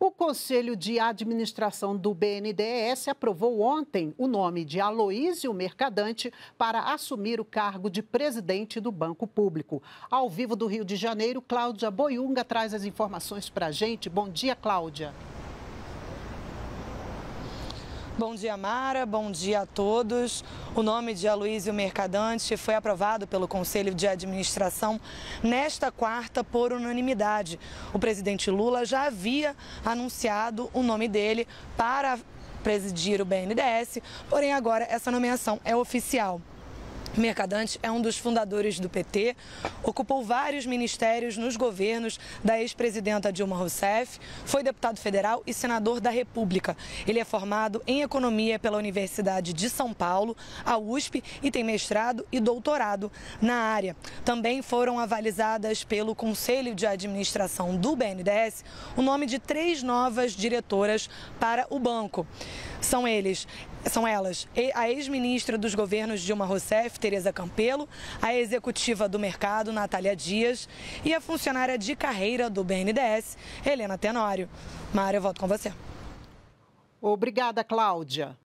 O Conselho de Administração do BNDES aprovou ontem o nome de Aloísio Mercadante para assumir o cargo de presidente do Banco Público. Ao vivo do Rio de Janeiro, Cláudia Boiunga traz as informações para a gente. Bom dia, Cláudia. Bom dia, Mara. Bom dia a todos. O nome de Aloysio Mercadante foi aprovado pelo Conselho de Administração nesta quarta por unanimidade. O presidente Lula já havia anunciado o nome dele para presidir o BNDES, porém agora essa nomeação é oficial. Mercadante é um dos fundadores do PT, ocupou vários ministérios nos governos da ex-presidenta Dilma Rousseff, foi deputado federal e senador da República. Ele é formado em economia pela Universidade de São Paulo, a USP, e tem mestrado e doutorado na área. Também foram avalizadas pelo Conselho de Administração do BNDES o nome de três novas diretoras para o banco. São eles são elas a ex-ministra dos governos Dilma Rousseff, Tereza Campelo, a executiva do mercado, Natália Dias, e a funcionária de carreira do BNDES, Helena Tenório. Mário, eu volto com você. Obrigada, Cláudia.